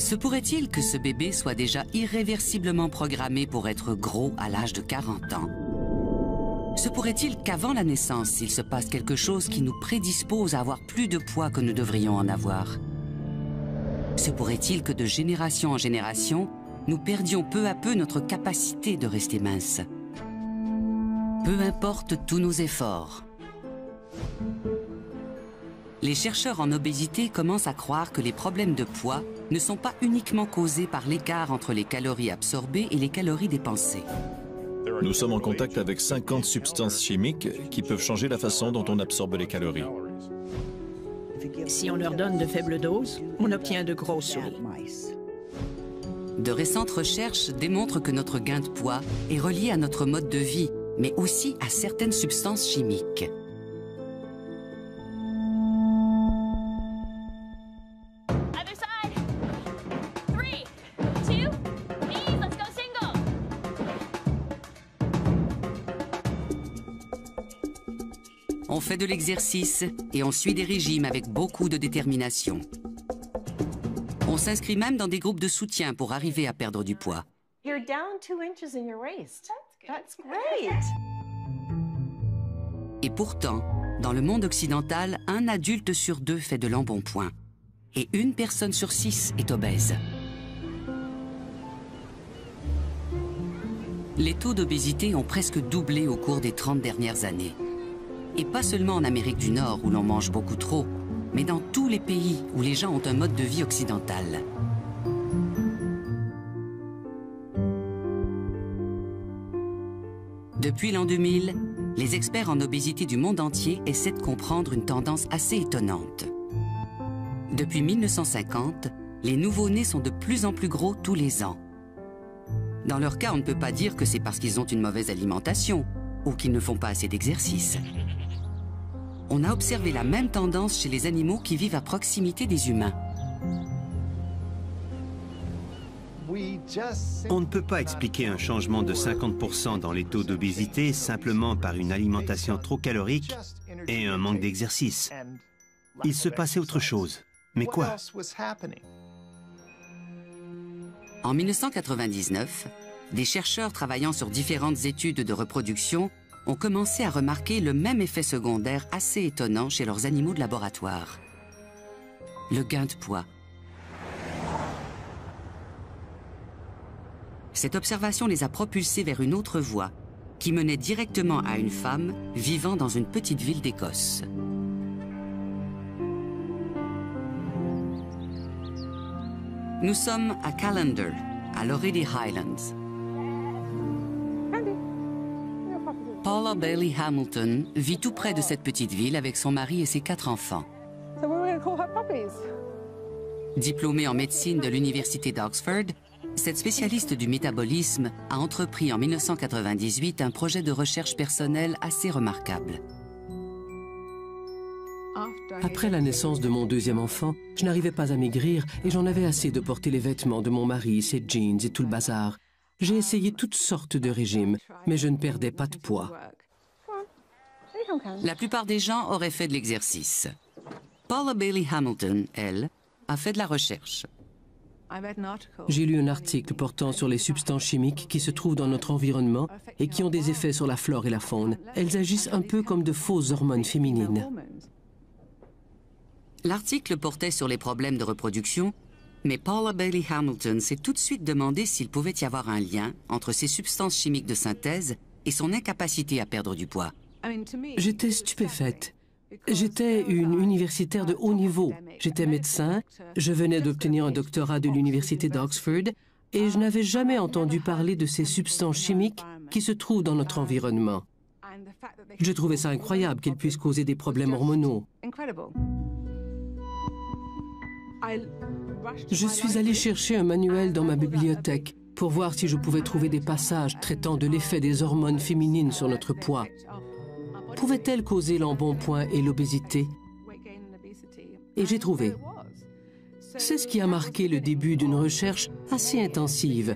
Se pourrait-il que ce bébé soit déjà irréversiblement programmé pour être gros à l'âge de 40 ans? Se pourrait-il qu'avant la naissance, il se passe quelque chose qui nous prédispose à avoir plus de poids que nous devrions en avoir? Se pourrait-il que de génération en génération, nous perdions peu à peu notre capacité de rester mince? Peu importe tous nos efforts, les chercheurs en obésité commencent à croire que les problèmes de poids ne sont pas uniquement causés par l'écart entre les calories absorbées et les calories dépensées. Nous sommes en contact avec 50 substances chimiques qui peuvent changer la façon dont on absorbe les calories. Si on leur donne de faibles doses, on obtient de grosses souris. De récentes recherches démontrent que notre gain de poids est relié à notre mode de vie, mais aussi à certaines substances chimiques. Fait de l'exercice et on suit des régimes avec beaucoup de détermination. On s'inscrit même dans des groupes de soutien pour arriver à perdre du poids. You're down two inches in your waist. That's great. Et pourtant, dans le monde occidental, un adulte sur deux fait de l'embonpoint. Et une personne sur six est obèse. Les taux d'obésité ont presque doublé au cours des 30 dernières années. Et pas seulement en Amérique du Nord où l'on mange beaucoup trop, mais dans tous les pays où les gens ont un mode de vie occidental. Depuis l'an 2000, les experts en obésité du monde entier essaient de comprendre une tendance assez étonnante. Depuis 1950, les nouveau-nés sont de plus en plus gros tous les ans. Dans leur cas, on ne peut pas dire que c'est parce qu'ils ont une mauvaise alimentation ou qu'ils ne font pas assez d'exercice. On a observé la même tendance chez les animaux qui vivent à proximité des humains. On ne peut pas expliquer un changement de 50% dans les taux d'obésité simplement par une alimentation trop calorique et un manque d'exercice. Il se passait autre chose. Mais quoi? En 1999, des chercheurs travaillant sur différentes études de reproduction ont commencé à remarquer le même effet secondaire assez étonnant chez leurs animaux de laboratoire. Le gain de poids. Cette observation les a propulsés vers une autre voie qui menait directement à une femme vivant dans une petite ville d'Écosse. Nous sommes à Callender, à l'orée Highlands. Paula Bailey Hamilton vit tout près de cette petite ville avec son mari et ses quatre enfants. So what are we going to call her puppies? Diplômée en médecine de l'Université d'Oxford, cette spécialiste du métabolisme a entrepris en 1998 un projet de recherche personnelle assez remarquable. Après la naissance de mon deuxième enfant, je n'arrivais pas à maigrir et j'en avais assez de porter les vêtements de mon mari, ses jeans et tout le bazar. J'ai essayé toutes sortes de régimes, mais je ne perdais pas de poids. La plupart des gens auraient fait de l'exercice. Paula Bailey Hamilton, elle, a fait de la recherche. J'ai lu un article portant sur les substances chimiques qui se trouvent dans notre environnement et qui ont des effets sur la flore et la faune. Elles agissent un peu comme de fausses hormones féminines. L'article portait sur les problèmes de reproduction, mais Paula Bailey Hamilton s'est tout de suite demandé s'il pouvait y avoir un lien entre ces substances chimiques de synthèse et son incapacité à perdre du poids. J'étais stupéfaite. J'étais une universitaire de haut niveau. J'étais médecin, je venais d'obtenir un doctorat de l'université d'Oxford et je n'avais jamais entendu parler de ces substances chimiques qui se trouvent dans notre environnement. Je trouvais ça incroyable qu'elles puissent causer des problèmes hormonaux. Je suis allée chercher un manuel dans ma bibliothèque pour voir si je pouvais trouver des passages traitant de l'effet des hormones féminines sur notre poids. Pouvait-elle causer l'embonpoint et l'obésité Et j'ai trouvé. C'est ce qui a marqué le début d'une recherche assez intensive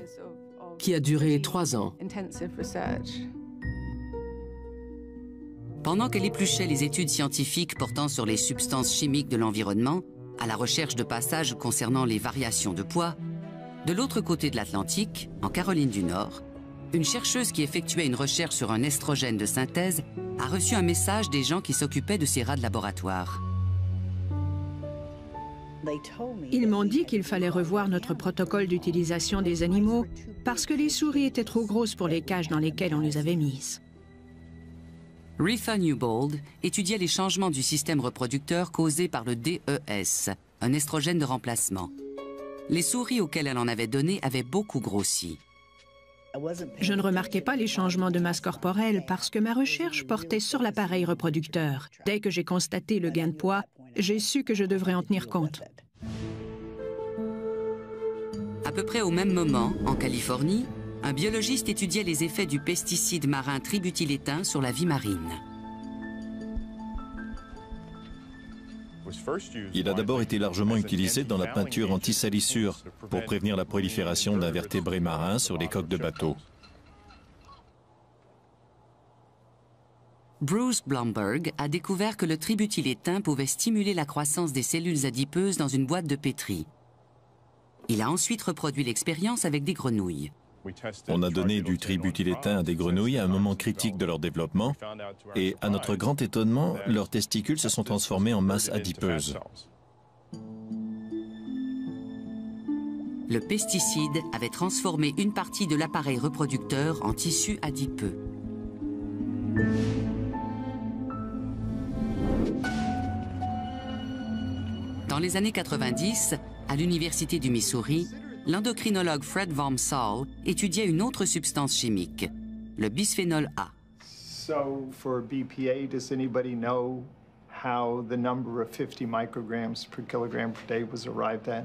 qui a duré trois ans. Pendant qu'elle épluchait les études scientifiques portant sur les substances chimiques de l'environnement, à la recherche de passages concernant les variations de poids, de l'autre côté de l'Atlantique, en Caroline du Nord, une chercheuse qui effectuait une recherche sur un estrogène de synthèse a reçu un message des gens qui s'occupaient de ces rats de laboratoire. Ils m'ont dit qu'il fallait revoir notre protocole d'utilisation des animaux parce que les souris étaient trop grosses pour les cages dans lesquelles on les avait mises. Retha Newbold étudiait les changements du système reproducteur causés par le DES, un estrogène de remplacement. Les souris auxquelles elle en avait donné avaient beaucoup grossi. Je ne remarquais pas les changements de masse corporelle parce que ma recherche portait sur l'appareil reproducteur. Dès que j'ai constaté le gain de poids, j'ai su que je devrais en tenir compte. À peu près au même moment, en Californie, un biologiste étudiait les effets du pesticide marin tributylétain sur la vie marine. Il a d'abord été largement utilisé dans la peinture anti-salissure pour prévenir la prolifération d'invertébrés marins sur les coques de bateaux. Bruce Blomberg a découvert que le tributylétain pouvait stimuler la croissance des cellules adipeuses dans une boîte de pétri. Il a ensuite reproduit l'expérience avec des grenouilles. On a donné du tributylétain à des grenouilles à un moment critique de leur développement et, à notre grand étonnement, leurs testicules se sont transformés en masse adipeuse. Le pesticide avait transformé une partie de l'appareil reproducteur en tissu adipeux. Dans les années 90, à l'Université du Missouri, l'endocrinologue Fred Saul étudiait une autre substance chimique, le bisphénol A. So for BPA, does anybody know how the number of 50 micrograms per kilogram per day was arrived at?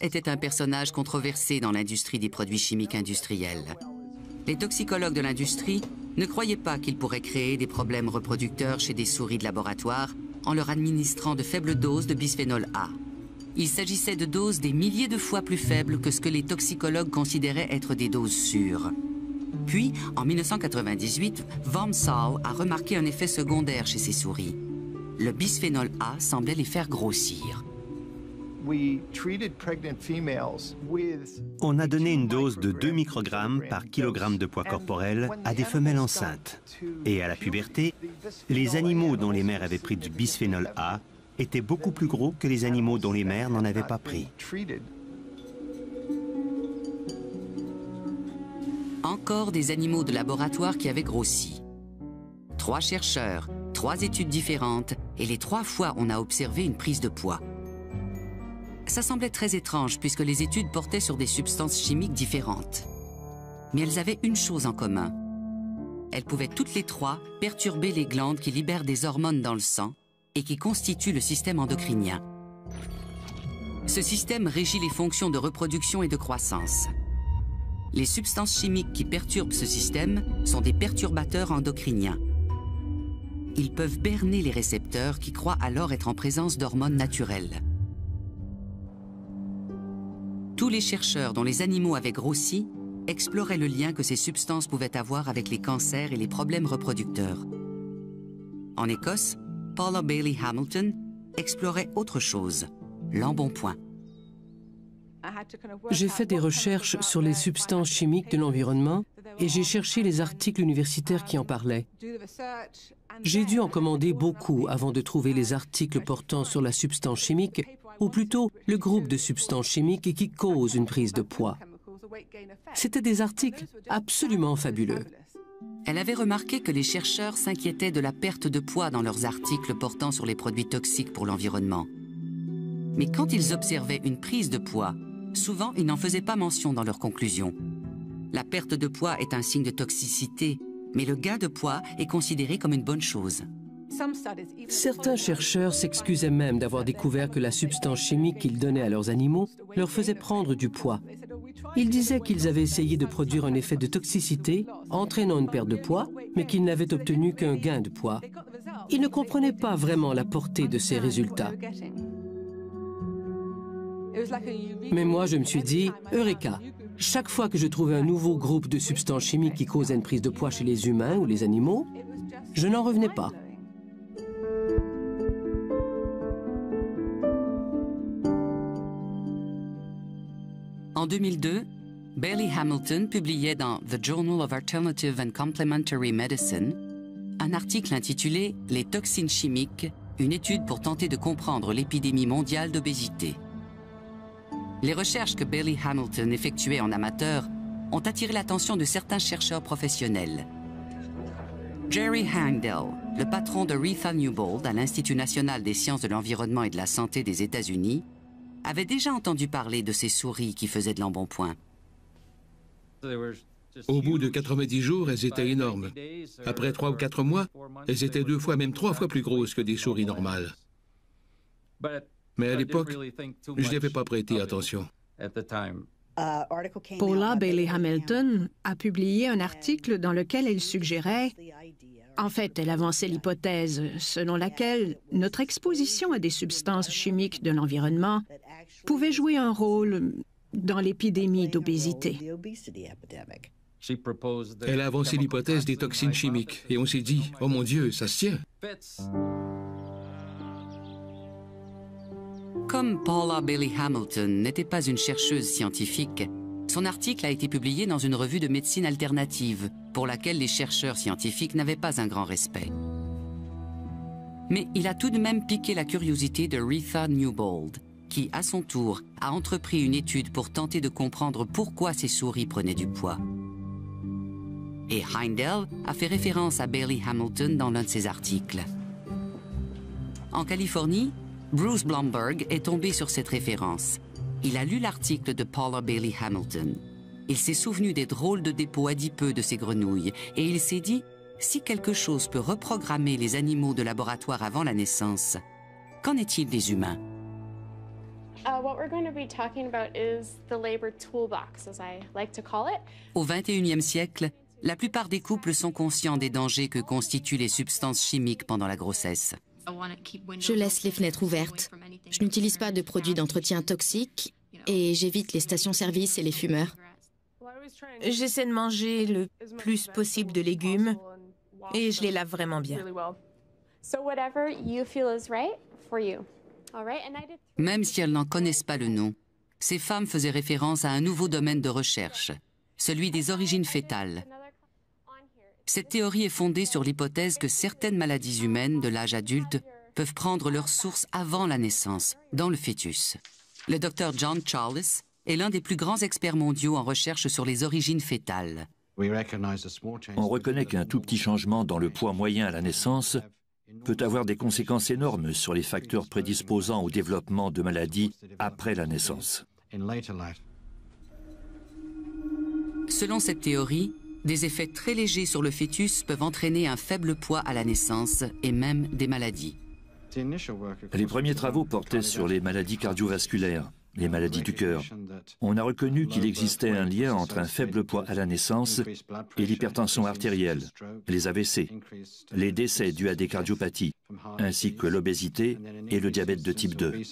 Était un personnage controversé dans l'industrie des produits chimiques industriels. Les toxicologues de l'industrie ne croyaient pas qu'il pourrait créer des problèmes reproducteurs chez des souris de laboratoire en leur administrant de faibles doses de bisphénol A. Il s'agissait de doses des milliers de fois plus faibles que ce que les toxicologues considéraient être des doses sûres. Puis, en 1998, Von a remarqué un effet secondaire chez ces souris. Le bisphénol A semblait les faire grossir. On a donné une dose de 2 microgrammes par kilogramme de poids corporel à des femelles enceintes. Et à la puberté, les animaux dont les mères avaient pris du bisphénol A étaient beaucoup plus gros que les animaux dont les mères n'en avaient pas pris. Encore des animaux de laboratoire qui avaient grossi. Trois chercheurs, trois études différentes, et les trois fois on a observé une prise de poids. Ça semblait très étrange puisque les études portaient sur des substances chimiques différentes. Mais elles avaient une chose en commun. Elles pouvaient toutes les trois perturber les glandes qui libèrent des hormones dans le sang et qui constituent le système endocrinien. Ce système régit les fonctions de reproduction et de croissance. Les substances chimiques qui perturbent ce système sont des perturbateurs endocriniens. Ils peuvent berner les récepteurs qui croient alors être en présence d'hormones naturelles. Tous les chercheurs dont les animaux avaient grossi exploraient le lien que ces substances pouvaient avoir avec les cancers et les problèmes reproducteurs. En Écosse, Paula Bailey Hamilton explorait autre chose, l'embonpoint. J'ai fait des recherches sur les substances chimiques de l'environnement et j'ai cherché les articles universitaires qui en parlaient. J'ai dû en commander beaucoup avant de trouver les articles portant sur la substance chimique, ou plutôt le groupe de substances chimiques qui causent une prise de poids. C'étaient des articles absolument fabuleux. Elle avait remarqué que les chercheurs s'inquiétaient de la perte de poids dans leurs articles portant sur les produits toxiques pour l'environnement. Mais quand ils observaient une prise de poids, souvent ils n'en faisaient pas mention dans leurs conclusions. La perte de poids est un signe de toxicité, mais le gain de poids est considéré comme une bonne chose. Certains chercheurs s'excusaient même d'avoir découvert que la substance chimique qu'ils donnaient à leurs animaux leur faisait prendre du poids. Ils disaient qu'ils avaient essayé de produire un effet de toxicité entraînant une perte de poids, mais qu'ils n'avaient obtenu qu'un gain de poids. Ils ne comprenaient pas vraiment la portée de ces résultats. Mais moi, je me suis dit, Eureka, chaque fois que je trouvais un nouveau groupe de substances chimiques qui causait une prise de poids chez les humains ou les animaux, je n'en revenais pas. En 2002, Bailey Hamilton publiait dans The Journal of Alternative and Complementary Medicine un article intitulé Les toxines chimiques, une étude pour tenter de comprendre l'épidémie mondiale d'obésité. Les recherches que Bailey Hamilton effectuait en amateur ont attiré l'attention de certains chercheurs professionnels. Jerry Hangdell, le patron de Retha Newbold à l'Institut national des sciences de l'environnement et de la santé des États-Unis, avait déjà entendu parler de ces souris qui faisaient de l'embonpoint. Au bout de 90 jours, elles étaient énormes. Après trois ou quatre mois, elles étaient deux fois, même trois fois plus grosses que des souris normales. Mais à l'époque, je n'y avais pas prêté attention. Paula Bailey Hamilton a publié un article dans lequel elle suggérait, en fait, elle avançait l'hypothèse selon laquelle notre exposition à des substances chimiques de l'environnement pouvait jouer un rôle dans l'épidémie d'obésité. Elle a avancé l'hypothèse des toxines chimiques et on s'est dit, oh mon Dieu, ça se tient. Comme Paula Bailey Hamilton n'était pas une chercheuse scientifique, son article a été publié dans une revue de médecine alternative, pour laquelle les chercheurs scientifiques n'avaient pas un grand respect. Mais il a tout de même piqué la curiosité de Retha Newbold, qui, à son tour, a entrepris une étude pour tenter de comprendre pourquoi ces souris prenaient du poids. Et Heindel a fait référence à Bailey Hamilton dans l'un de ses articles. En Californie, Bruce Blomberg est tombé sur cette référence. Il a lu l'article de Paula Bailey Hamilton. Il s'est souvenu des drôles de dépôts adipeux de ces grenouilles et il s'est dit si quelque chose peut reprogrammer les animaux de laboratoire avant la naissance, qu'en est-il des humains? Au 21e siècle, la plupart des couples sont conscients des dangers que constituent les substances chimiques pendant la grossesse. Je laisse les fenêtres ouvertes. Je n'utilise pas de produits d'entretien toxiques et j'évite les stations-service et les fumeurs. J'essaie de manger le plus possible de légumes et je les lave vraiment bien. Même si elles n'en connaissent pas le nom, ces femmes faisaient référence à un nouveau domaine de recherche, celui des origines fétales. Cette théorie est fondée sur l'hypothèse que certaines maladies humaines de l'âge adulte peuvent prendre leur source avant la naissance, dans le fœtus. Le docteur John Charles est l'un des plus grands experts mondiaux en recherche sur les origines fétales. On reconnaît qu'un tout petit changement dans le poids moyen à la naissance peut avoir des conséquences énormes sur les facteurs prédisposant au développement de maladies après la naissance. Selon cette théorie, des effets très légers sur le fœtus peuvent entraîner un faible poids à la naissance et même des maladies. Les premiers travaux portaient sur les maladies cardiovasculaires, les maladies du cœur. On a reconnu qu'il existait un lien entre un faible poids à la naissance et l'hypertension artérielle, les AVC, les décès dus à des cardiopathies, ainsi que l'obésité et le diabète de type 2.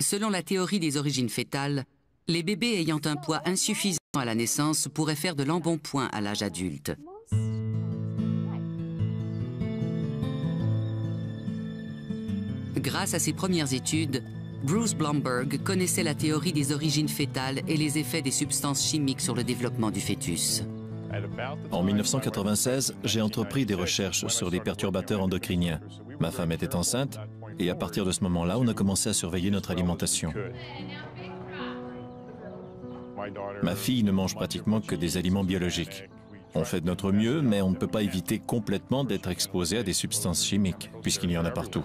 Selon la théorie des origines fétales, les bébés ayant un poids insuffisant à la naissance pourraient faire de l'embonpoint à l'âge adulte. Grâce à ses premières études, Bruce Blomberg connaissait la théorie des origines fétales et les effets des substances chimiques sur le développement du fœtus. En 1996, j'ai entrepris des recherches sur les perturbateurs endocriniens. Ma femme était enceinte et à partir de ce moment-là, on a commencé à surveiller notre alimentation. Ma fille ne mange pratiquement que des aliments biologiques. On fait de notre mieux, mais on ne peut pas éviter complètement d'être exposé à des substances chimiques, puisqu'il y en a partout.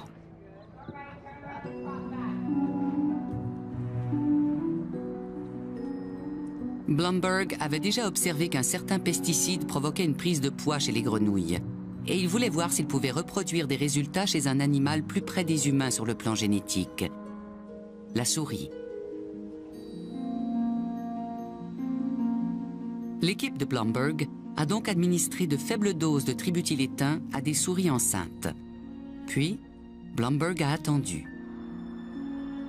Blomberg avait déjà observé qu'un certain pesticide provoquait une prise de poids chez les grenouilles. Et il voulait voir s'il pouvait reproduire des résultats chez un animal plus près des humains sur le plan génétique. La souris. L'équipe de Blomberg a donc administré de faibles doses de tributylétain à des souris enceintes. Puis, Blomberg a attendu.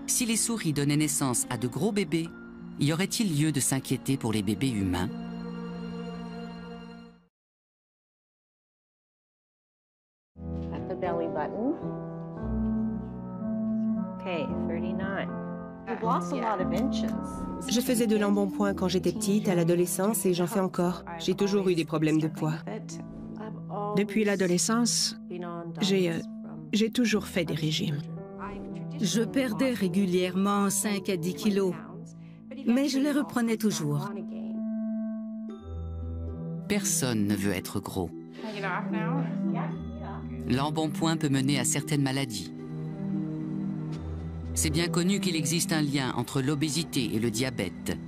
Si les souris donnaient naissance à de gros bébés, y aurait-il lieu de s'inquiéter pour les bébés humains? Je faisais de l'embonpoint quand j'étais petite, à l'adolescence, et j'en fais encore. J'ai toujours eu des problèmes de poids. Depuis l'adolescence, j'ai euh, j'ai toujours fait des régimes. Je perdais régulièrement 5 à 10 kilos, mais je les reprenais toujours. Personne ne veut être gros. L'embonpoint peut mener à certaines maladies. C'est bien connu qu'il existe un lien entre l'obésité et le diabète.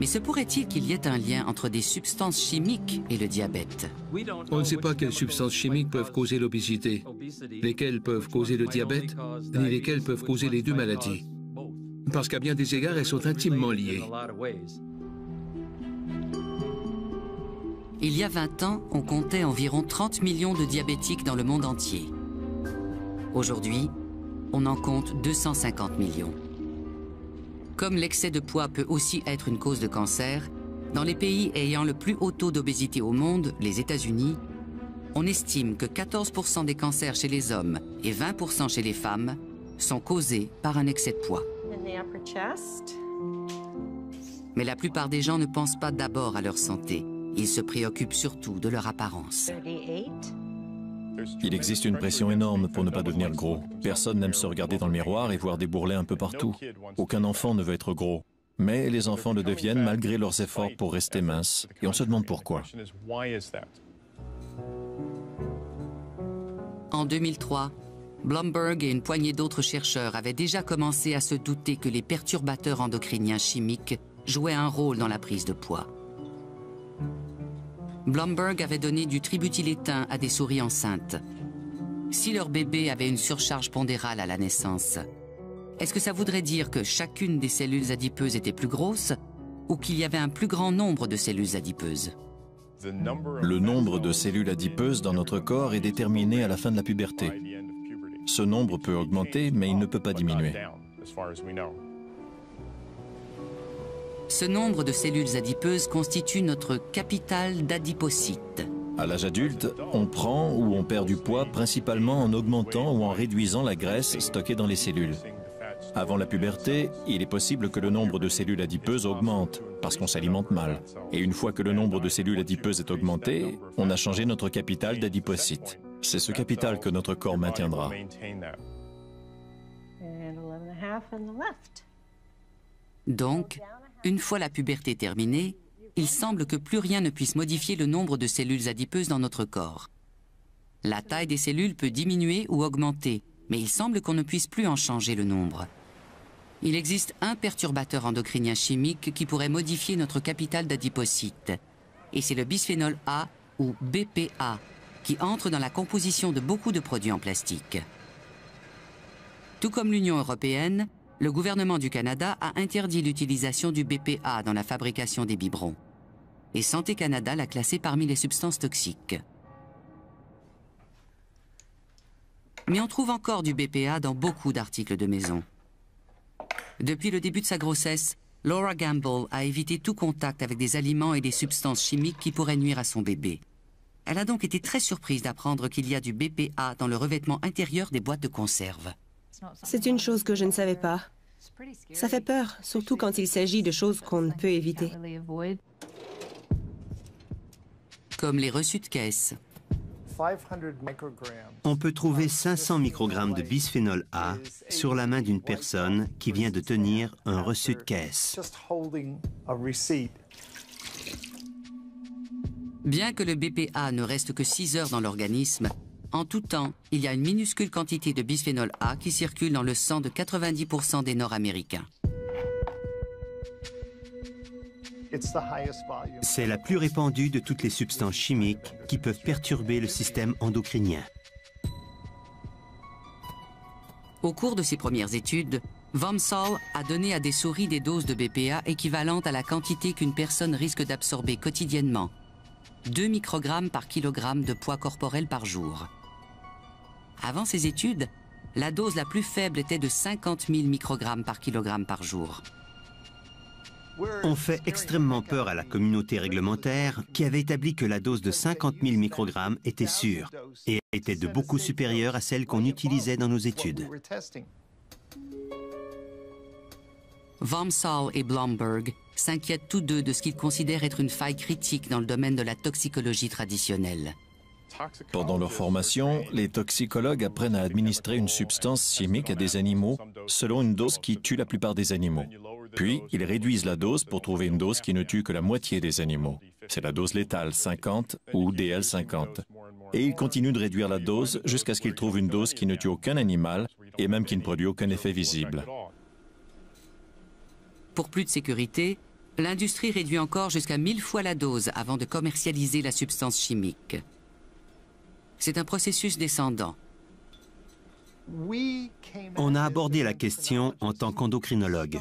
Mais se pourrait-il qu'il y ait un lien entre des substances chimiques et le diabète? On ne sait pas quelles substances chimiques peuvent causer l'obésité, lesquelles peuvent causer le diabète, ni lesquelles peuvent causer les deux maladies. Parce qu'à bien des égards, elles sont intimement liées. Il y a 20 ans, on comptait environ 30 millions de diabétiques dans le monde entier. Aujourd'hui, on en compte 250 millions. Comme l'excès de poids peut aussi être une cause de cancer, dans les pays ayant le plus haut taux d'obésité au monde, les États-Unis, on estime que 14% des cancers chez les hommes et 20% chez les femmes sont causés par un excès de poids. Mais la plupart des gens ne pensent pas d'abord à leur santé. Ils se préoccupent surtout de leur apparence. Il existe une pression énorme pour ne pas devenir gros. Personne n'aime se regarder dans le miroir et voir des bourrelets un peu partout. Aucun enfant ne veut être gros. Mais les enfants le deviennent malgré leurs efforts pour rester minces. Et on se demande pourquoi. En 2003, Blomberg et une poignée d'autres chercheurs avaient déjà commencé à se douter que les perturbateurs endocriniens chimiques jouaient un rôle dans la prise de poids. Blomberg avait donné du tributylétain à des souris enceintes. Si leur bébé avait une surcharge pondérale à la naissance, est-ce que ça voudrait dire que chacune des cellules adipeuses était plus grosse ou qu'il y avait un plus grand nombre de cellules adipeuses? Le nombre de cellules adipeuses dans notre corps est déterminé à la fin de la puberté. Ce nombre peut augmenter, mais il ne peut pas diminuer. Ce nombre de cellules adipeuses constitue notre capital d'adipocytes. À l'âge adulte, on prend ou on perd du poids principalement en augmentant ou en réduisant la graisse stockée dans les cellules. Avant la puberté, il est possible que le nombre de cellules adipeuses augmente parce qu'on s'alimente mal. Et une fois que le nombre de cellules adipeuses est augmenté, on a changé notre capital d'adipocytes. C'est ce capital que notre corps maintiendra. Donc, une fois la puberté terminée, il semble que plus rien ne puisse modifier le nombre de cellules adipeuses dans notre corps. La taille des cellules peut diminuer ou augmenter, mais il semble qu'on ne puisse plus en changer le nombre. Il existe un perturbateur endocrinien chimique qui pourrait modifier notre capital d'adipocytes, et c'est le bisphénol A ou BPA, qui entre dans la composition de beaucoup de produits en plastique. Tout comme l'Union européenne, le gouvernement du Canada a interdit l'utilisation du BPA dans la fabrication des biberons. Et Santé Canada l'a classé parmi les substances toxiques. Mais on trouve encore du BPA dans beaucoup d'articles de maison. Depuis le début de sa grossesse, Laura Gamble a évité tout contact avec des aliments et des substances chimiques qui pourraient nuire à son bébé. Elle a donc été très surprise d'apprendre qu'il y a du BPA dans le revêtement intérieur des boîtes de conserve. C'est une chose que je ne savais pas. Ça fait peur, surtout quand il s'agit de choses qu'on ne peut éviter. Comme les reçus de caisse. On peut trouver 500 microgrammes de bisphénol A sur la main d'une personne qui vient de tenir un reçu de caisse. Bien que le BPA ne reste que 6 heures dans l'organisme, en tout temps, il y a une minuscule quantité de bisphénol A qui circule dans le sang de 90% des Nord-Américains. C'est la plus répandue de toutes les substances chimiques qui peuvent perturber le système endocrinien. Au cours de ses premières études, Vomsal a donné à des souris des doses de BPA équivalentes à la quantité qu'une personne risque d'absorber quotidiennement, 2 microgrammes par kilogramme de poids corporel par jour. Avant ces études, la dose la plus faible était de 50 000 microgrammes par kilogramme par jour. On fait extrêmement peur à la communauté réglementaire qui avait établi que la dose de 50 000 microgrammes était sûre et était de beaucoup supérieure à celle qu'on utilisait dans nos études. Vomsal et Blomberg s'inquiètent tous deux de ce qu'ils considèrent être une faille critique dans le domaine de la toxicologie traditionnelle. Pendant leur formation, les toxicologues apprennent à administrer une substance chimique à des animaux selon une dose qui tue la plupart des animaux. Puis, ils réduisent la dose pour trouver une dose qui ne tue que la moitié des animaux. C'est la dose létale 50 ou DL50. Et ils continuent de réduire la dose jusqu'à ce qu'ils trouvent une dose qui ne tue aucun animal et même qui ne produit aucun effet visible. Pour plus de sécurité, l'industrie réduit encore jusqu'à 1000 fois la dose avant de commercialiser la substance chimique. C'est un processus descendant. On a abordé la question en tant qu'endocrinologue,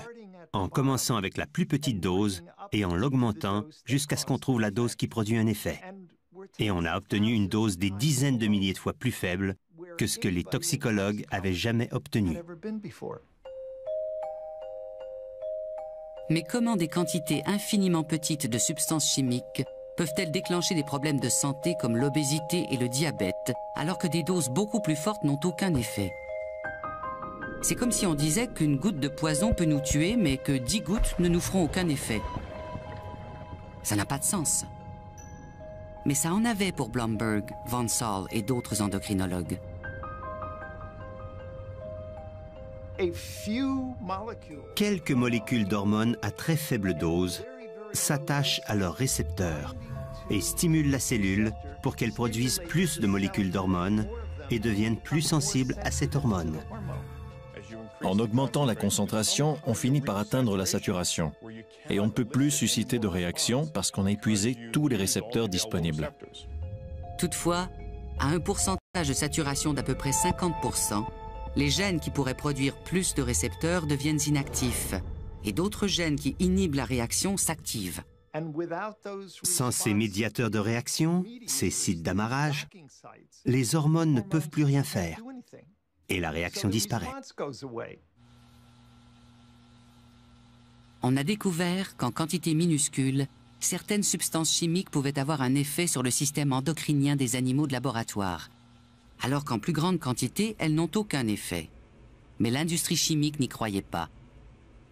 en commençant avec la plus petite dose et en l'augmentant jusqu'à ce qu'on trouve la dose qui produit un effet. Et on a obtenu une dose des dizaines de milliers de fois plus faible que ce que les toxicologues avaient jamais obtenu. Mais comment des quantités infiniment petites de substances chimiques peuvent-elles déclencher des problèmes de santé comme l'obésité et le diabète, alors que des doses beaucoup plus fortes n'ont aucun effet? C'est comme si on disait qu'une goutte de poison peut nous tuer, mais que dix gouttes ne nous feront aucun effet. Ça n'a pas de sens. Mais ça en avait pour Blomberg, Von Saul et d'autres endocrinologues. Quelques molécules d'hormones à très faible dose s'attachent à leurs récepteurs et stimulent la cellule pour qu'elle produise plus de molécules d'hormones et devienne plus sensible à cette hormone. En augmentant la concentration, on finit par atteindre la saturation. Et on ne peut plus susciter de réaction parce qu'on a épuisé tous les récepteurs disponibles. Toutefois, à un pourcentage de saturation d'à peu près 50%, les gènes qui pourraient produire plus de récepteurs deviennent inactifs et d'autres gènes qui inhibent la réaction s'activent. Sans ces médiateurs de réaction, ces sites d'amarrage, les hormones ne peuvent plus rien faire et la réaction disparaît. On a découvert qu'en quantité minuscule, certaines substances chimiques pouvaient avoir un effet sur le système endocrinien des animaux de laboratoire, alors qu'en plus grande quantité, elles n'ont aucun effet. Mais l'industrie chimique n'y croyait pas.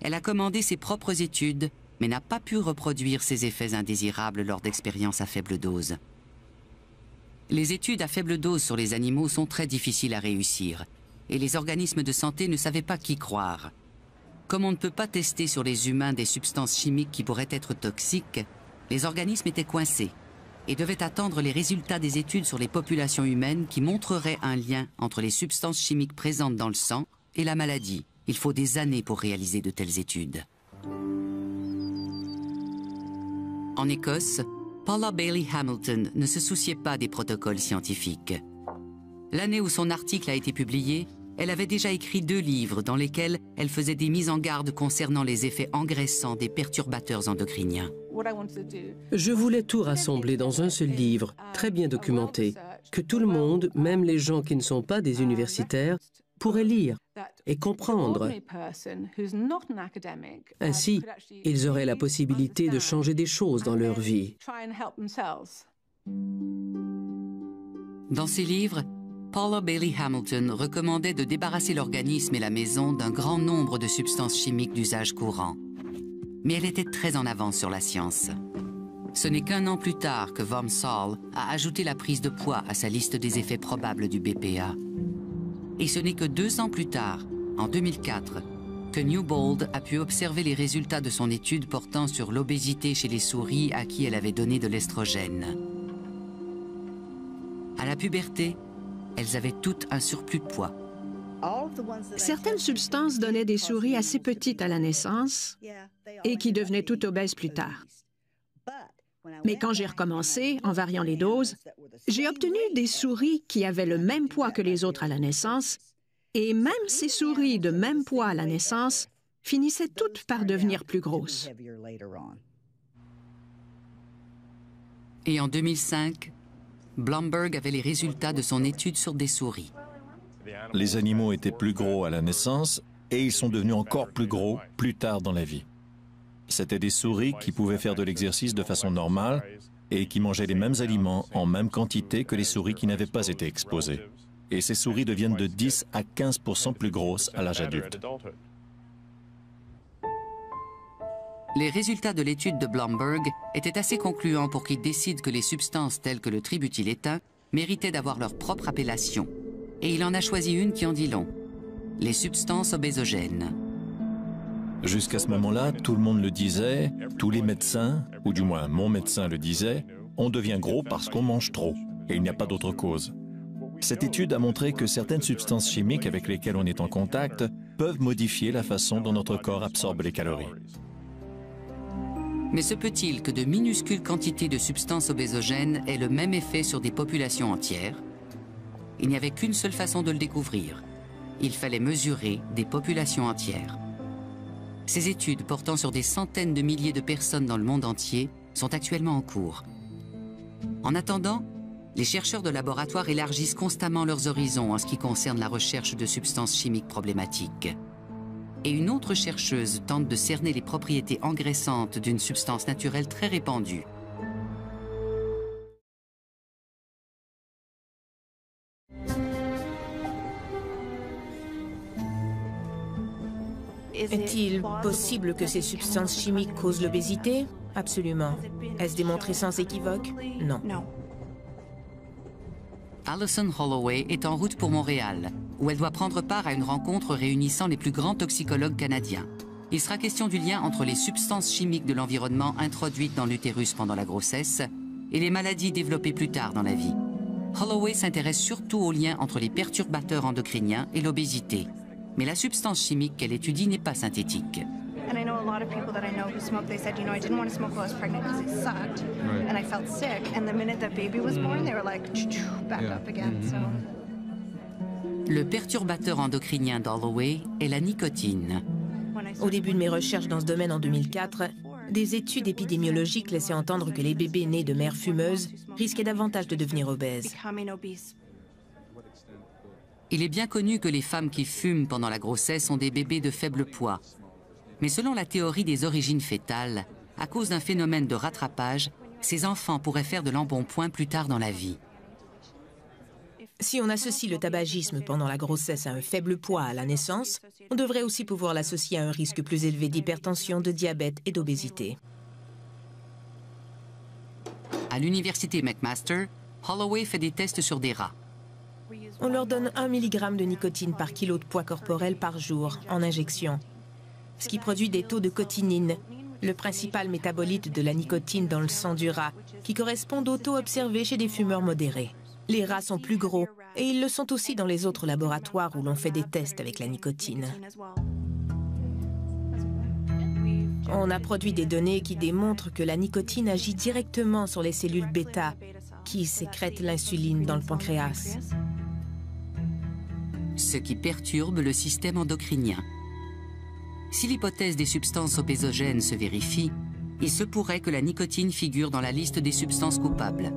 Elle a commandé ses propres études, mais n'a pas pu reproduire ces effets indésirables lors d'expériences à faible dose. Les études à faible dose sur les animaux sont très difficiles à réussir, et les organismes de santé ne savaient pas qui croire. Comme on ne peut pas tester sur les humains des substances chimiques qui pourraient être toxiques, les organismes étaient coincés et devaient attendre les résultats des études sur les populations humaines qui montreraient un lien entre les substances chimiques présentes dans le sang et la maladie. Il faut des années pour réaliser de telles études. En Écosse, Paula Bailey Hamilton ne se souciait pas des protocoles scientifiques. L'année où son article a été publié, elle avait déjà écrit deux livres dans lesquels elle faisait des mises en garde concernant les effets engraissants des perturbateurs endocriniens. Je voulais tout rassembler dans un seul livre, très bien documenté, que tout le monde, même les gens qui ne sont pas des universitaires, pourraient lire et comprendre. Ainsi, ils auraient la possibilité de changer des choses dans leur vie. Dans ses livres, Paula Bailey Hamilton recommandait de débarrasser l'organisme et la maison d'un grand nombre de substances chimiques d'usage courant. Mais elle était très en avance sur la science. Ce n'est qu'un an plus tard que Vom Saul a ajouté la prise de poids à sa liste des effets probables du BPA. Et ce n'est que deux ans plus tard, en 2004, que Newbold a pu observer les résultats de son étude portant sur l'obésité chez les souris à qui elle avait donné de l'estrogène. À la puberté, elles avaient toutes un surplus de poids. Certaines substances donnaient des souris assez petites à la naissance et qui devenaient toutes obèses plus tard. Mais quand j'ai recommencé, en variant les doses, j'ai obtenu des souris qui avaient le même poids que les autres à la naissance, et même ces souris de même poids à la naissance finissaient toutes par devenir plus grosses. Et en 2005, Blomberg avait les résultats de son étude sur des souris. Les animaux étaient plus gros à la naissance et ils sont devenus encore plus gros plus tard dans la vie. C'étaient des souris qui pouvaient faire de l'exercice de façon normale et qui mangeaient les mêmes aliments en même quantité que les souris qui n'avaient pas été exposées. et ces souris deviennent de 10 à 15% plus grosses à l'âge adulte. Les résultats de l'étude de Blomberg étaient assez concluants pour qu'il décide que les substances telles que le tributylétain méritaient d'avoir leur propre appellation. Et il en a choisi une qui en dit long. Les substances obésogènes. Jusqu'à ce moment-là, tout le monde le disait, tous les médecins, ou du moins mon médecin le disait, on devient gros parce qu'on mange trop, et il n'y a pas d'autre cause. Cette étude a montré que certaines substances chimiques avec lesquelles on est en contact peuvent modifier la façon dont notre corps absorbe les calories. Mais se peut-il que de minuscules quantités de substances obésogènes aient le même effet sur des populations entières? Il n'y avait qu'une seule façon de le découvrir. Il fallait mesurer des populations entières. Ces études portant sur des centaines de milliers de personnes dans le monde entier sont actuellement en cours. En attendant, les chercheurs de laboratoire élargissent constamment leurs horizons en ce qui concerne la recherche de substances chimiques problématiques. Et une autre chercheuse tente de cerner les propriétés engraissantes d'une substance naturelle très répandue. Est-il possible que ces substances chimiques causent l'obésité? Absolument. Est-ce démontré sans équivoque? Non. Alison Holloway est en route pour Montréal, où elle doit prendre part à une rencontre réunissant les plus grands toxicologues canadiens. Il sera question du lien entre les substances chimiques de l'environnement introduites dans l'utérus pendant la grossesse et les maladies développées plus tard dans la vie. Holloway s'intéresse surtout au lien entre les perturbateurs endocriniens et l'obésité. Mais la substance chimique qu'elle étudie n'est pas synthétique. And I know a lot of people that I know who smoke, they said, you know, I didn't want to smoke while I was pregnant because it sucked. Right. And I felt sick. And the minute that baby was born, they were like, back up again. So. Le perturbateur endocrinien d'Holloway est la nicotine. Au début de mes recherches dans ce domaine en 2004, des études épidémiologiques laissaient entendre que les bébés nés de mères fumeuses risquaient davantage de devenir obèses. Il est bien connu que les femmes qui fument pendant la grossesse ont des bébés de faible poids. Mais selon la théorie des origines fétales, à cause d'un phénomène de rattrapage, ces enfants pourraient faire de l'embonpoint plus tard dans la vie. Si on associe le tabagisme pendant la grossesse à un faible poids à la naissance, on devrait aussi pouvoir l'associer à un risque plus élevé d'hypertension, de diabète et d'obésité. À l'université McMaster, Holloway fait des tests sur des rats. On leur donne 1 mg de nicotine par kilo de poids corporel par jour en injection, ce qui produit des taux de cotinine, le principal métabolite de la nicotine dans le sang du rat, qui correspondent aux taux observés chez des fumeurs modérés. Les rats sont plus gros et ils le sont aussi dans les autres laboratoires où l'on fait des tests avec la nicotine. On a produit des données qui démontrent que la nicotine agit directement sur les cellules bêta qui sécrètent l'insuline dans le pancréas. Ce qui perturbe le système endocrinien. Si l'hypothèse des substances obésogènes se vérifie, il se pourrait que la nicotine figure dans la liste des substances coupables.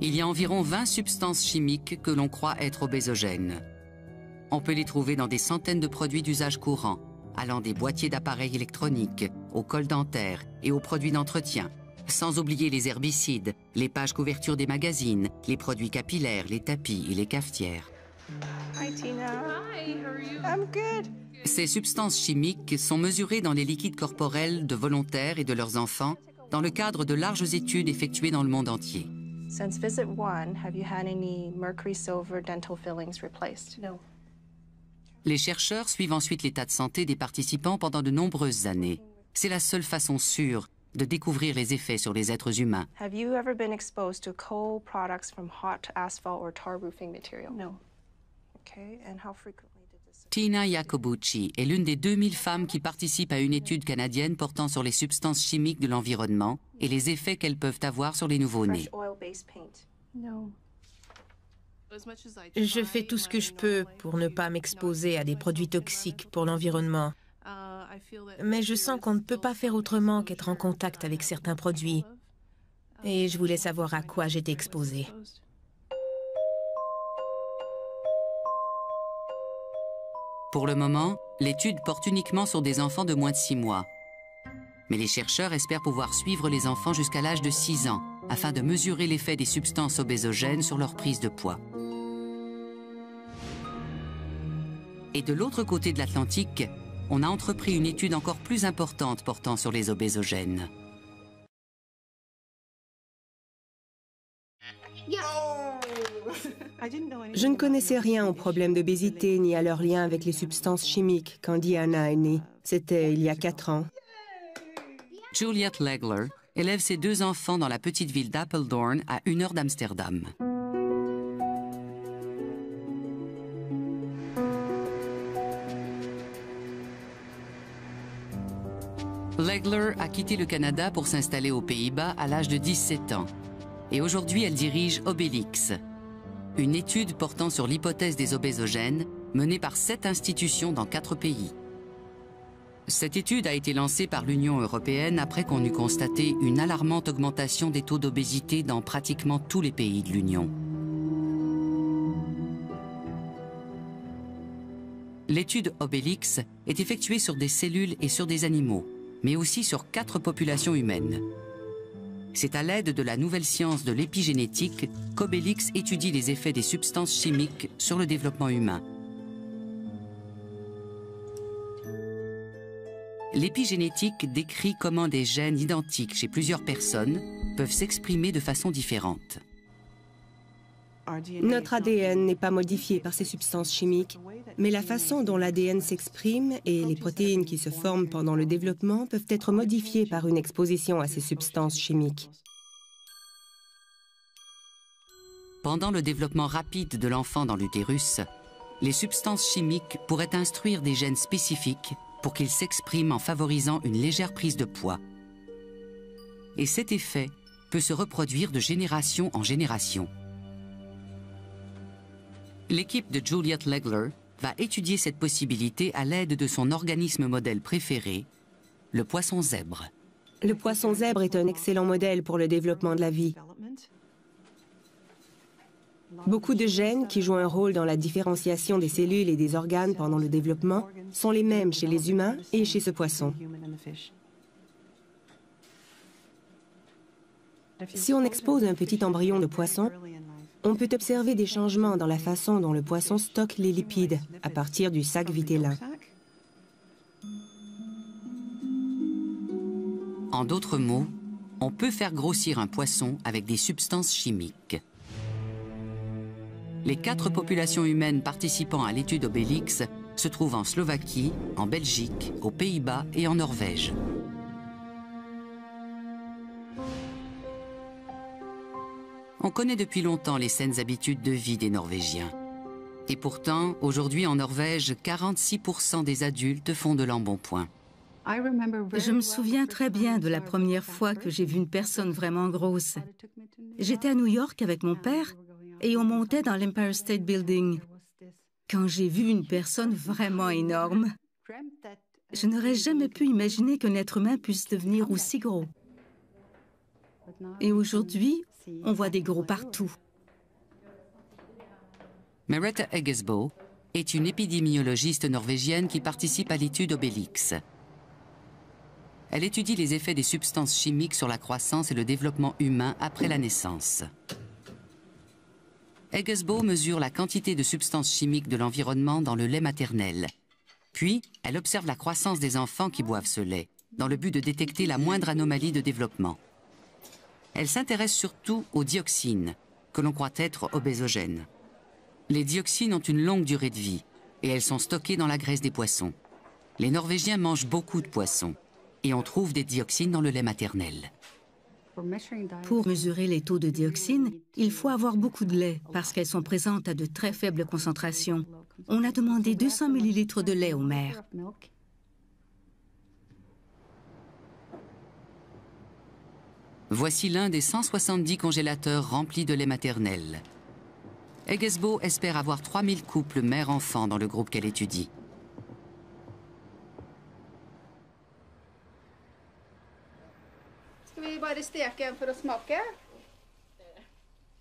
Il y a environ 20 substances chimiques que l'on croit être obésogènes. On peut les trouver dans des centaines de produits d'usage courant, allant des boîtiers d'appareils électroniques, aux cols dentaires et aux produits d'entretien, sans oublier les herbicides, les pages couvertures des magazines, les produits capillaires, les tapis et les cafetières. Hi, Tina. Hi, how are you? I'm good. Ces substances chimiques sont mesurées dans les liquides corporels de volontaires et de leurs enfants dans le cadre de larges études effectuées dans le monde entier. Since visit one, have you had any mercury silver dental fillings replaced? No. Les chercheurs suivent ensuite l'état de santé des participants pendant de nombreuses années. C'est la seule façon sûre de découvrir les effets sur les êtres humains. Have you ever been exposed to coal products from hot asphalt or tar roofing material? No. Okay, and how frequently? Tina Iacobucci est l'une des 2000 femmes qui participent à une étude canadienne portant sur les substances chimiques de l'environnement et les effets qu'elles peuvent avoir sur les nouveau-nés. Fresh oil-based paint? No. Je fais tout ce que je peux pour ne pas m'exposer à des produits toxiques pour l'environnement. Mais je sens qu'on ne peut pas faire autrement qu'être en contact avec certains produits. Et je voulais savoir à quoi j'étais exposée. Pour le moment, l'étude porte uniquement sur des enfants de moins de 6 mois. Mais les chercheurs espèrent pouvoir suivre les enfants jusqu'à l'âge de 6 ans afin de mesurer l'effet des substances obésogènes sur leur prise de poids. Et de l'autre côté de l'Atlantique, on a entrepris une étude encore plus importante portant sur les obésogènes. Je ne connaissais rien aux problèmes d'obésité ni à leur lien avec les substances chimiques quand Diana est née. C'était il y a quatre ans. Juliette Legler élève ses deux enfants dans la petite ville d'Apeldoorn à une heure d'Amsterdam. Legler a quitté le Canada pour s'installer aux Pays-Bas à l'âge de 17 ans. Et aujourd'hui, elle dirige Obélix, une étude portant sur l'hypothèse des obésogènes menée par sept institutions dans quatre pays. Cette étude a été lancée par l'Union européenne après qu'on eut constaté une alarmante augmentation des taux d'obésité dans pratiquement tous les pays de l'Union. L'étude Obélix est effectuée sur des cellules et sur des animaux, mais aussi sur quatre populations humaines. C'est à l'aide de la nouvelle science de l'épigénétique qu'Obélix étudie les effets des substances chimiques sur le développement humain. L'épigénétique décrit comment des gènes identiques chez plusieurs personnes peuvent s'exprimer de façon différente. Notre ADN n'est pas modifié par ces substances chimiques, mais la façon dont l'ADN s'exprime et les protéines qui se forment pendant le développement peuvent être modifiées par une exposition à ces substances chimiques. Pendant le développement rapide de l'enfant dans l'utérus, les substances chimiques pourraient instruire des gènes spécifiques pour qu'ils s'expriment en favorisant une légère prise de poids. Et cet effet peut se reproduire de génération en génération. L'équipe de Juliette Legler va étudier cette possibilité à l'aide de son organisme modèle préféré, le poisson zèbre. Le poisson zèbre est un excellent modèle pour le développement de la vie. Beaucoup de gènes qui jouent un rôle dans la différenciation des cellules et des organes pendant le développement sont les mêmes chez les humains et chez ce poisson. Si on expose un petit embryon de poisson, on peut observer des changements dans la façon dont le poisson stocke les lipides à partir du sac vitellin. En d'autres mots, on peut faire grossir un poisson avec des substances chimiques. Les quatre populations humaines participant à l'étude Obélix se trouvent en Slovaquie, en Belgique, aux Pays-Bas et en Norvège. On connaît depuis longtemps les saines habitudes de vie des Norvégiens. Et pourtant, aujourd'hui en Norvège, 46% des adultes font de l'embonpoint. Je me souviens très bien de la première fois que j'ai vu une personne vraiment grosse. J'étais à New York avec mon père et on montait dans l'Empire State Building. Quand j'ai vu une personne vraiment énorme, je n'aurais jamais pu imaginer qu'un être humain puisse devenir aussi gros. Et aujourd'hui, on voit des gros partout. Merete Eggesbo est une épidémiologiste norvégienne qui participe à l'étude Obélix. Elle étudie les effets des substances chimiques sur la croissance et le développement humain après la naissance. Eggesbo mesure la quantité de substances chimiques de l'environnement dans le lait maternel. Puis, elle observe la croissance des enfants qui boivent ce lait, dans le but de détecter la moindre anomalie de développement. Elle s'intéresse surtout aux dioxines, que l'on croit être obésogènes. Les dioxines ont une longue durée de vie et elles sont stockées dans la graisse des poissons. Les Norvégiens mangent beaucoup de poissons et on trouve des dioxines dans le lait maternel. Pour mesurer les taux de dioxine, il faut avoir beaucoup de lait parce qu'elles sont présentes à de très faibles concentrations. On a demandé 200 ml de lait aux mères. Voici l'un des 170 congélateurs remplis de lait maternel. Eggesbo espère avoir 3000 couples mère-enfant dans le groupe qu'elle étudie.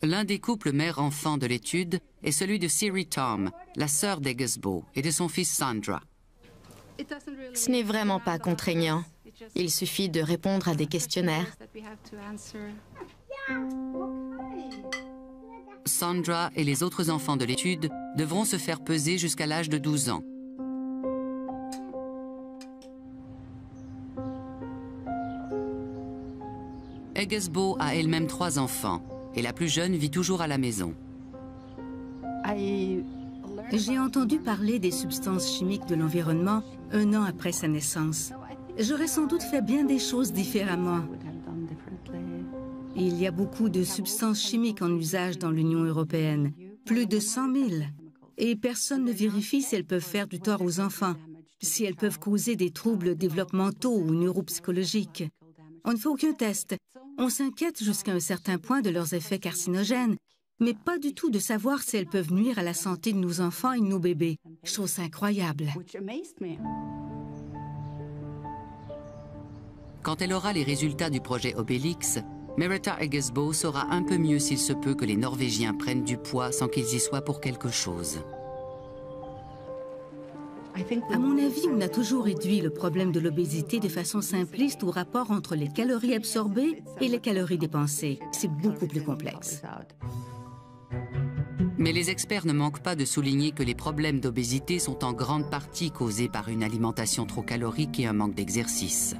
L'un des couples mère-enfant de l'étude est celui de Siri Tom, la sœur d'Eggesbo, et de son fils Sandra. Ce n'est vraiment pas contraignant. Il suffit de répondre à des questionnaires. Sandra et les autres enfants de l'étude devront se faire peser jusqu'à l'âge de 12 ans. Eggesbo a elle-même trois enfants et la plus jeune vit toujours à la maison. J'ai entendu parler des substances chimiques de l'environnement un an après sa naissance. J'aurais sans doute fait bien des choses différemment. Il y a beaucoup de substances chimiques en usage dans l'Union européenne, plus de 100 000. Et personne ne vérifie si elles peuvent faire du tort aux enfants, si elles peuvent causer des troubles développementaux ou neuropsychologiques. On ne fait aucun test. On s'inquiète jusqu'à un certain point de leurs effets carcinogènes, mais pas du tout de savoir si elles peuvent nuire à la santé de nos enfants et de nos bébés. Ça incroyable. Quand elle aura les résultats du projet Obélix, Merita Eggesbo saura un peu mieux s'il se peut que les Norvégiens prennent du poids sans qu'ils y soient pour quelque chose. À mon avis, on a toujours réduit le problème de l'obésité de façon simpliste au rapport entre les calories absorbées et les calories dépensées. C'est beaucoup plus complexe. Mais les experts ne manquent pas de souligner que les problèmes d'obésité sont en grande partie causés par une alimentation trop calorique et un manque d'exercice.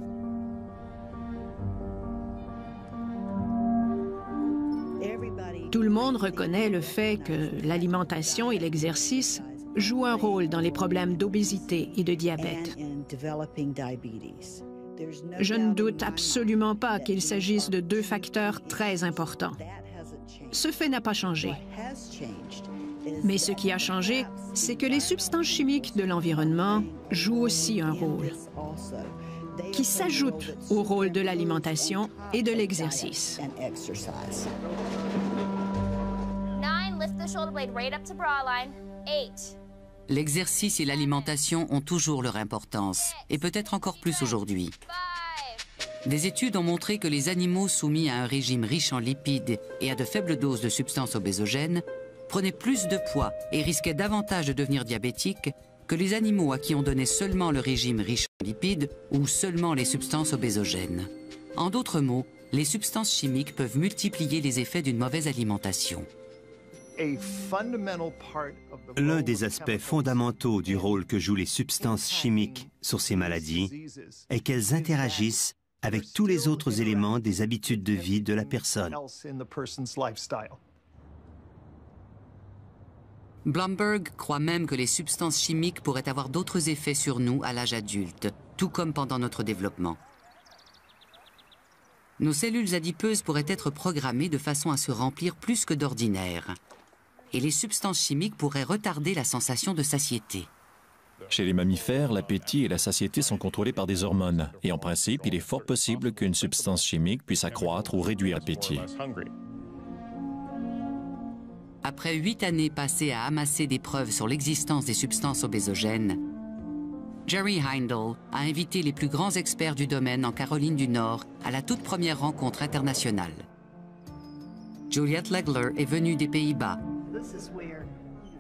Tout le monde reconnaît le fait que l'alimentation et l'exercice jouent un rôle dans les problèmes d'obésité et de diabète. Je ne doute absolument pas qu'il s'agisse de deux facteurs très importants. Ce fait n'a pas changé. Mais ce qui a changé, c'est que les substances chimiques de l'environnement jouent aussi un rôle, qui s'ajoute au rôle de l'alimentation et de l'exercice. L'exercice et l'alimentation ont toujours leur importance, et peut-être encore plus aujourd'hui. Des études ont montré que les animaux soumis à un régime riche en lipides et à de faibles doses de substances obésogènes prenaient plus de poids et risquaient davantage de devenir diabétiques que les animaux à qui on donnait seulement le régime riche en lipides ou seulement les substances obésogènes. En d'autres mots, les substances chimiques peuvent multiplier les effets d'une mauvaise alimentation. L'un des aspects fondamentaux du rôle que jouent les substances chimiques sur ces maladies est qu'elles interagissent avec tous les autres éléments des habitudes de vie de la personne. Blomberg croit même que les substances chimiques pourraient avoir d'autres effets sur nous à l'âge adulte, tout comme pendant notre développement. Nos cellules adipeuses pourraient être programmées de façon à se remplir plus que d'ordinaire. Et les substances chimiques pourraient retarder la sensation de satiété. Chez les mammifères, l'appétit et la satiété sont contrôlés par des hormones. Et en principe, il est fort possible qu'une substance chimique puisse accroître ou réduire l'appétit. Après huit années passées à amasser des preuves sur l'existence des substances obésogènes, Jerry Heindel a invité les plus grands experts du domaine en Caroline du Nord à la toute première rencontre internationale. Juliette Legler est venue des Pays-Bas.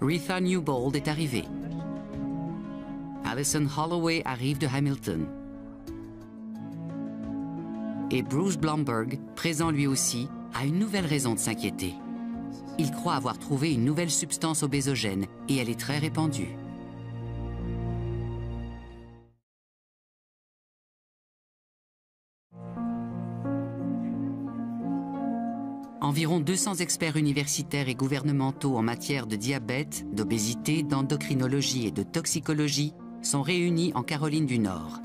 Retha Newbold est arrivée. Alison Holloway arrive de Hamilton. Et Bruce Blomberg, présent lui aussi, a une nouvelle raison de s'inquiéter. Il croit avoir trouvé une nouvelle substance obésogène et elle est très répandue. Environ 200 experts universitaires et gouvernementaux en matière de diabète, d'obésité, d'endocrinologie et de toxicologie sont réunis en Caroline du Nord.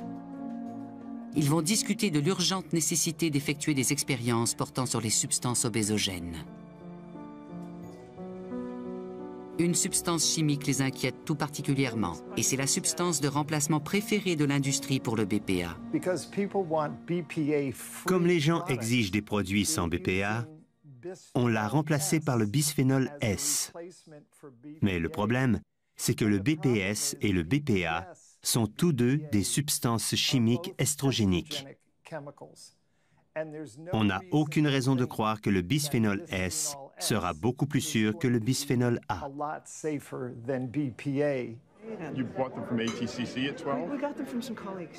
Ils vont discuter de l'urgente nécessité d'effectuer des expériences portant sur les substances obésogènes. Une substance chimique les inquiète tout particulièrement, et c'est la substance de remplacement préférée de l'industrie pour le BPA. Comme les gens exigent des produits sans BPA, on l'a remplacé par le bisphénol S. Mais le problème, c'est que le BPS et le BPA sont tous deux des substances chimiques estrogéniques. On n'a aucune raison de croire que le bisphénol S sera beaucoup plus sûr que le bisphénol A.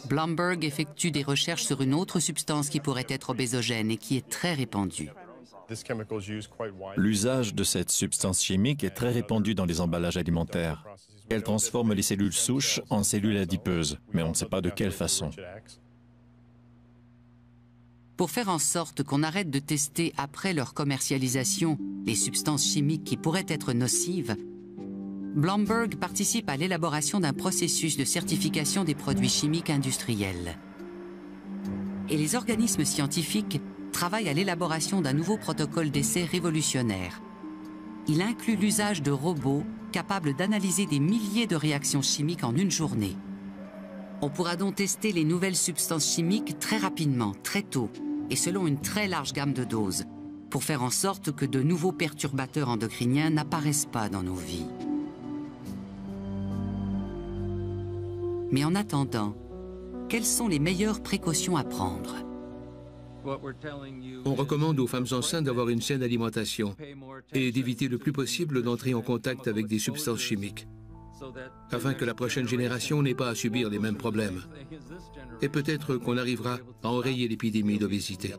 Blomberg effectue des recherches sur une autre substance qui pourrait être obésogène et qui est très répandue. L'usage de cette substance chimique est très répandu dans les emballages alimentaires. Elle transforme les cellules souches en cellules adipeuses, mais on ne sait pas de quelle façon. Pour faire en sorte qu'on arrête de tester après leur commercialisation les substances chimiques qui pourraient être nocives, Blomberg participe à l'élaboration d'un processus de certification des produits chimiques industriels. Et les organismes scientifiques travaillent à l'élaboration d'un nouveau protocole d'essai révolutionnaire. Il inclut l'usage de robots capables d'analyser des milliers de réactions chimiques en une journée. On pourra donc tester les nouvelles substances chimiques très rapidement, très tôt, et selon une très large gamme de doses, pour faire en sorte que de nouveaux perturbateurs endocriniens n'apparaissent pas dans nos vies. Mais en attendant, quelles sont les meilleures précautions à prendre? On recommande aux femmes enceintes d'avoir une saine alimentation et d'éviter le plus possible d'entrer en contact avec des substances chimiques, afin que la prochaine génération n'ait pas à subir les mêmes problèmes. Et peut-être qu'on arrivera à enrayer l'épidémie d'obésité.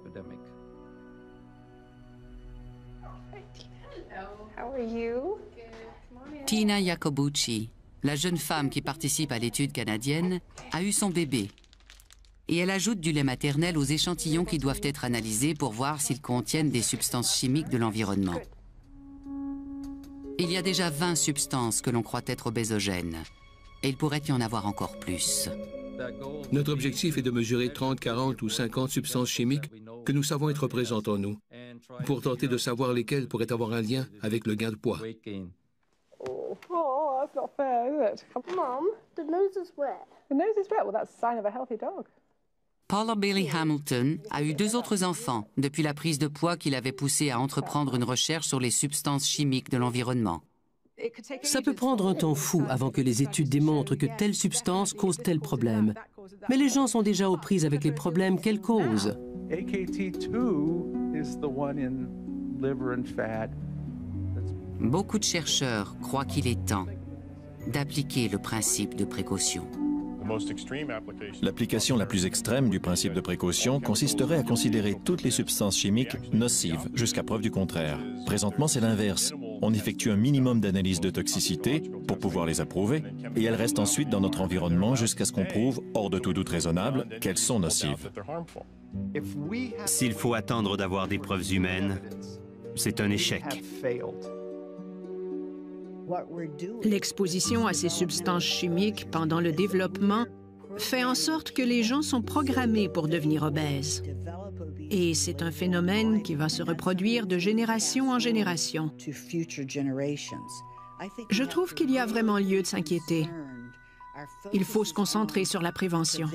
Tina Jacobucci, la jeune femme qui participe à l'étude canadienne, a eu son bébé. Et elle ajoute du lait maternel aux échantillons qui doivent être analysés pour voir s'ils contiennent des substances chimiques de l'environnement. Il y a déjà 20 substances que l'on croit être obésogènes. Et il pourrait y en avoir encore plus. Notre objectif est de mesurer 30, 40 ou 50 substances chimiques que nous savons être présentes en nous, pour tenter de savoir lesquelles pourraient avoir un lien avec le gain de poids. Oh, that's not fair, is it? Mom, the nose is wet. The nose is wet? Well, that's a sign of a healthy dog. Paula Bailey Hamilton a eu deux autres enfants depuis la prise de poids qui l'avait poussé à entreprendre une recherche sur les substances chimiques de l'environnement. Ça peut prendre un temps fou avant que les études démontrent que telle substance cause tel problème. Mais les gens sont déjà aux prises avec les problèmes qu'elle cause. AKT2 is the one in liver and fat. Beaucoup de chercheurs croient qu'il est temps d'appliquer le principe de précaution. L'application la plus extrême du principe de précaution consisterait à considérer toutes les substances chimiques nocives jusqu'à preuve du contraire. Présentement, c'est l'inverse. On effectue un minimum d'analyse de toxicité pour pouvoir les approuver et elles restent ensuite dans notre environnement jusqu'à ce qu'on prouve, hors de tout doute raisonnable, qu'elles sont nocives. S'il faut attendre d'avoir des preuves humaines, c'est un échec. L'exposition à ces substances chimiques pendant le développement fait en sorte que les gens sont programmés pour devenir obèses. Et c'est un phénomène qui va se reproduire de génération en génération. Je trouve qu'il y a vraiment lieu de s'inquiéter. Il faut se concentrer sur la prévention.